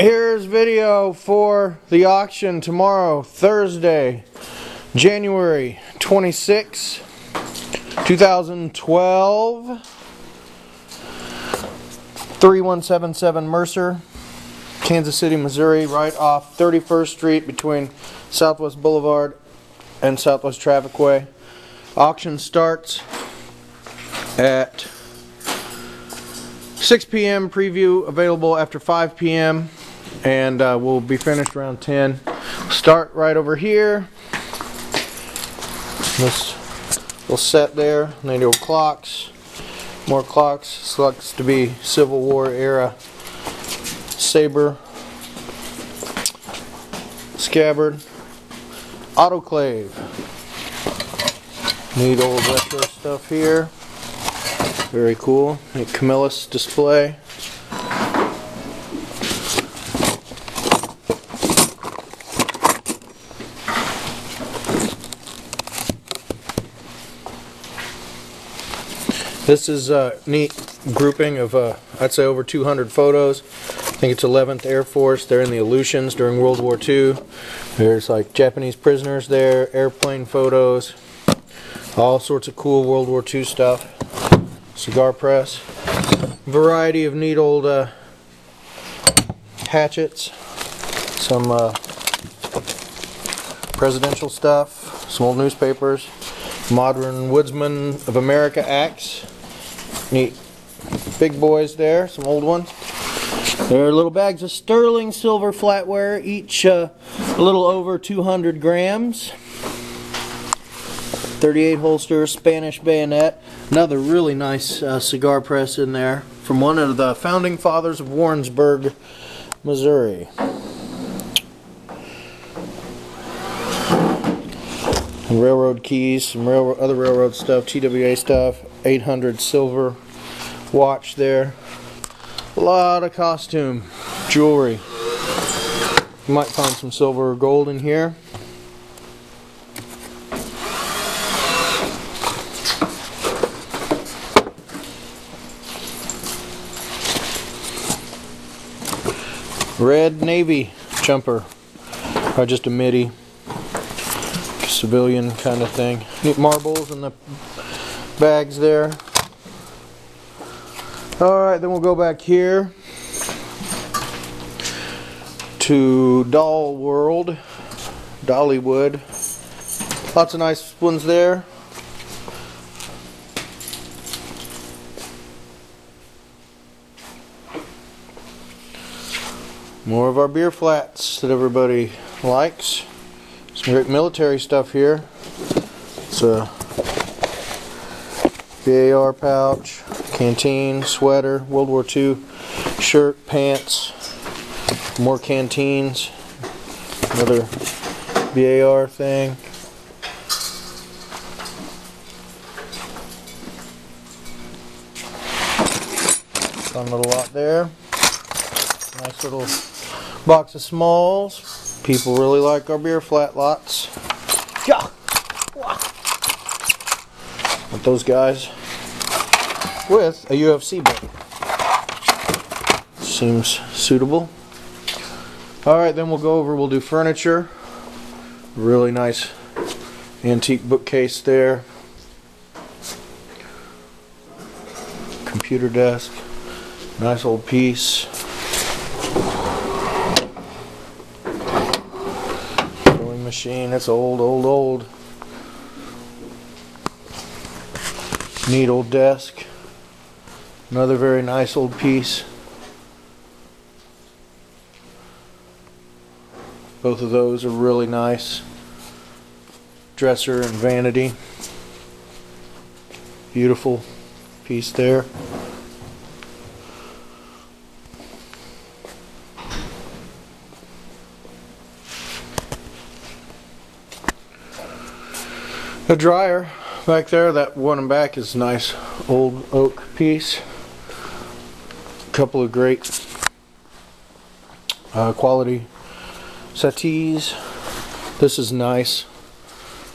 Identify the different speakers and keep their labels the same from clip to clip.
Speaker 1: Here's video for the auction tomorrow, Thursday, January 26, 2012. 3177 Mercier, Kansas City, Missouri, right off 31st Street between Southwest Boulevard and Southwest Traffic Way. Auction starts at 6 p.m. Preview available after 5 p.m. and uh, we'll be finished around 10. Start right over here. This little set there, 90 old clocks. More clocks. This looks to be Civil War era saber scabbard autoclave neat old retro stuff here very cool Camillus display This is a neat grouping of, uh, I'd say, over 200 photos. I think it's 11th Air Force. They're in the Aleutians during World War II. There's like Japanese prisoners there, airplane photos, all sorts of cool World War II stuff. Cigar press. Variety of neat old uh, hatchets. Some uh, presidential stuff. Some old newspapers. Modern Woodsman of America axe. Neat big boys there, some old ones. There are little bags of sterling silver flatware, each uh, a little over 200 grams. 38 holster, Spanish bayonet. Another really nice uh, cigar press in there from one of the founding fathers of Warrensburg, Missouri. railroad keys, some railroad, other railroad stuff, TWA stuff, 800 silver watch there. A lot of costume jewelry. You might find some silver or gold in here. Red Navy jumper. Or just a midi civilian kind of thing. Neat marbles in the bags there. Alright, then we'll go back here to Doll World, Dollywood. Lots of nice ones there. More of our beer flats that everybody likes. Some great military stuff here. It's a BAR pouch, canteen, sweater, World War II shirt, pants, more canteens, another BAR thing. Fun little lot there. Nice little box of smalls. People really like our beer flat lots. Yeah. With those guys with a UFC belt. Seems suitable. Alright, then we'll go over, we'll do furniture. Really nice antique bookcase there. Computer desk. Nice old piece. Sewing machine. It's old, old, old. Neat old desk. Another very nice old piece. Both of those are really nice. Dresser and vanity. Beautiful piece there. A dryer back there, that one back is nice old oak piece. Couple of great uh, quality settees. This is nice.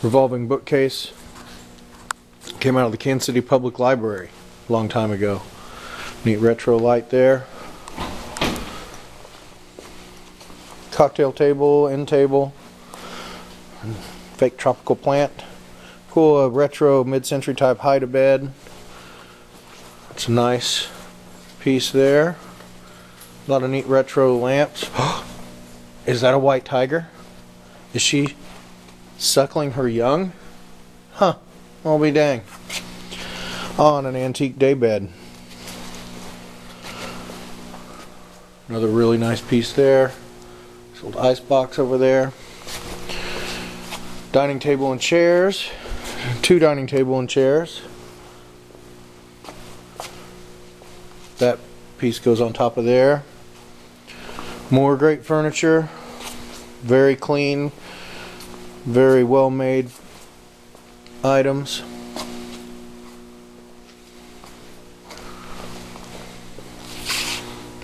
Speaker 1: Revolving bookcase. Came out of the Kansas City Public Library a long time ago. Neat retro light there. cocktail table, end table, fake tropical plant. Cool uh, retro mid-century type hide a bed. It's nice piece there. A lot of neat retro lamps. Is that a white tiger? Is she suckling her young? Huh. I'll be dang. On an antique daybed. Another really nice piece there. This old ice box over there. Dining table and chairs. Two dining table and chairs. That piece goes on top of there. More great furniture. Very clean. Very well made items.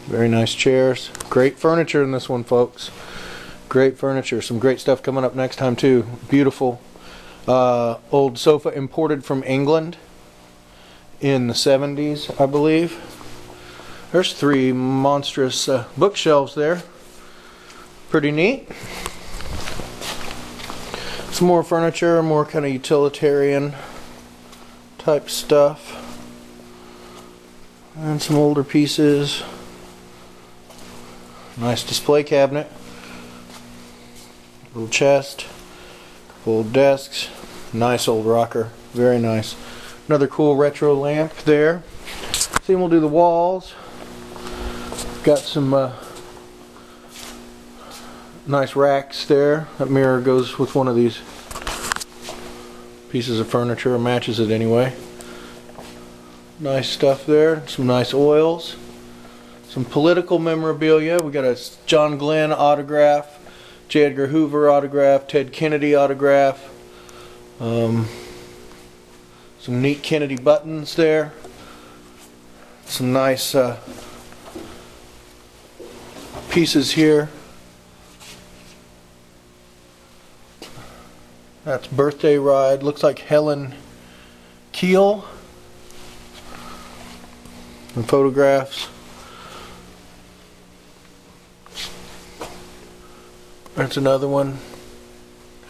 Speaker 1: Very nice chairs. Great furniture in this one, folks. Great furniture. Some great stuff coming up next time, too. Beautiful. Uh, old sofa imported from England in the 70s, I believe. There's three monstrous uh, bookshelves there. Pretty neat. Some more furniture, more kind of utilitarian type stuff. And some older pieces. Nice display cabinet. Little chest. Of desks. Nice old rocker. Very nice. Another cool retro lamp there. See, we'll do the walls. Got some uh, nice racks there. That mirror goes with one of these pieces of furniture, matches it anyway. Nice stuff there. Some nice oils. Some political memorabilia. We got a John Glenn autograph, J. Edgar Hoover autograph, Ted Kennedy autograph. Um, some neat Kennedy buttons there. Some nice uh, pieces here. That's birthday ride. Looks like Helen Keel. And photographs. That's another one.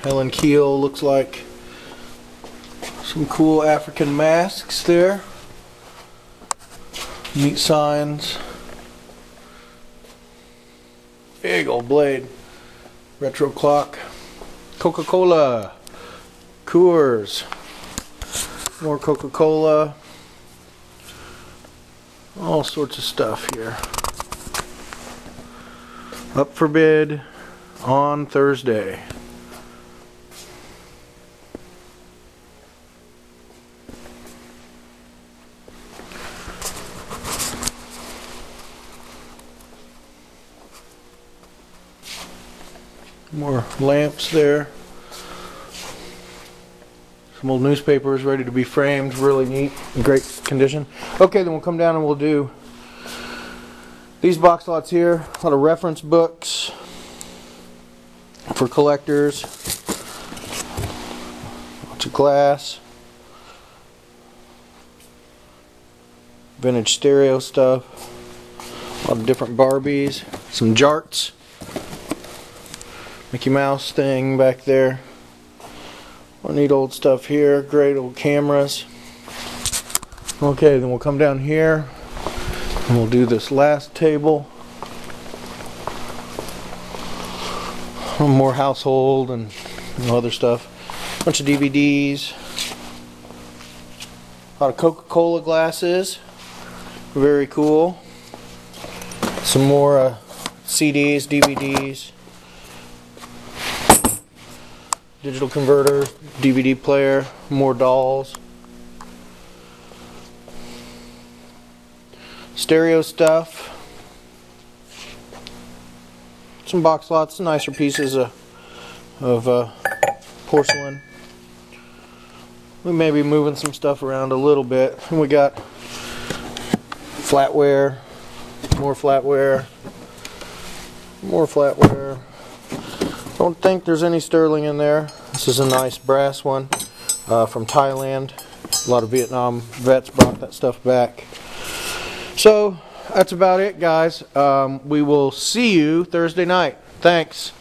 Speaker 1: Helen Keel looks like some cool African masks there. Neat signs. Big old blade. Retro clock. Coca-Cola. Coors. More Coca-Cola. All sorts of stuff here. Up for bid on Thursday. More lamps there. Some old newspapers ready to be framed, really neat, great condition. Okay, then we'll come down and we'll do these box lots here. A lot of reference books for collectors. Lots of glass. Vintage stereo stuff. A lot of different Barbies. Some jarts. Mickey Mouse thing back there. More neat old stuff here. Great old cameras. Okay, then we'll come down here and we'll do this last table. More household and you know, other stuff. Bunch of DVDs. A lot of Coca-Cola glasses. Very cool. Some more uh, CDs, DVDs. Digital converter, DVD player, more dolls. Stereo stuff. Some box lots, nicer pieces of, of uh, porcelain. We may be moving some stuff around a little bit. And we got flatware, more flatware, more flatware. Don't think there's any sterling in there. This is a nice brass one uh, from Thailand. A lot of Vietnam vets brought that stuff back. So that's about it, guys. Um, we will see you Thursday night. Thanks.